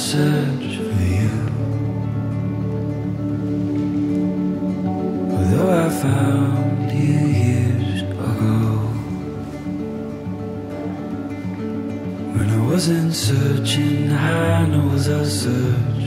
search for you. Although I found you years ago, when I wasn't searching, I know was I searched.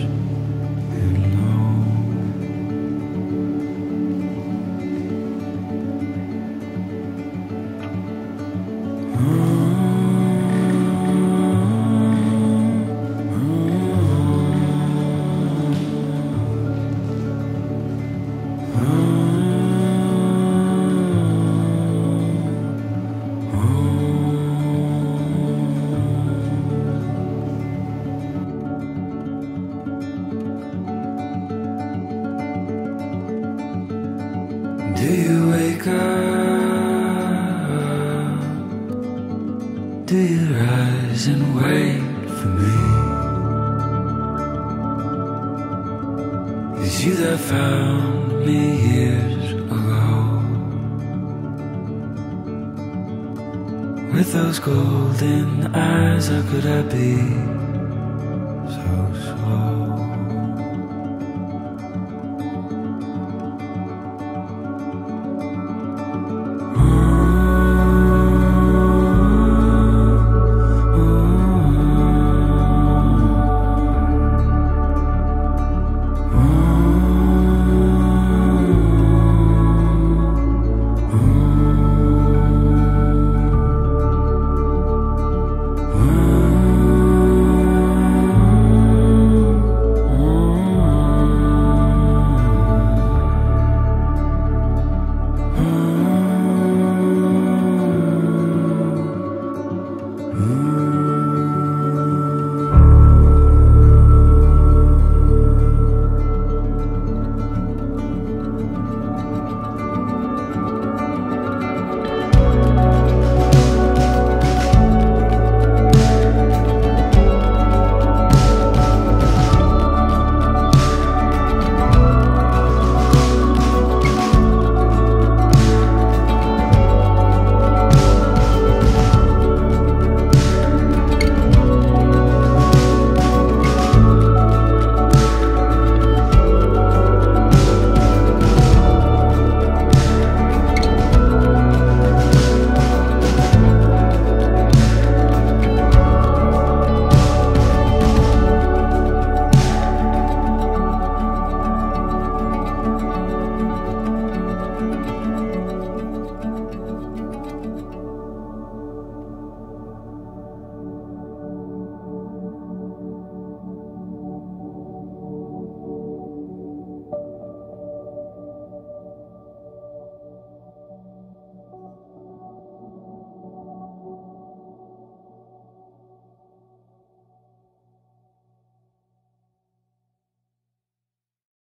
Do you wake up? Do you rise and wait for me? It's you that found me years ago. With those golden eyes, how could I be?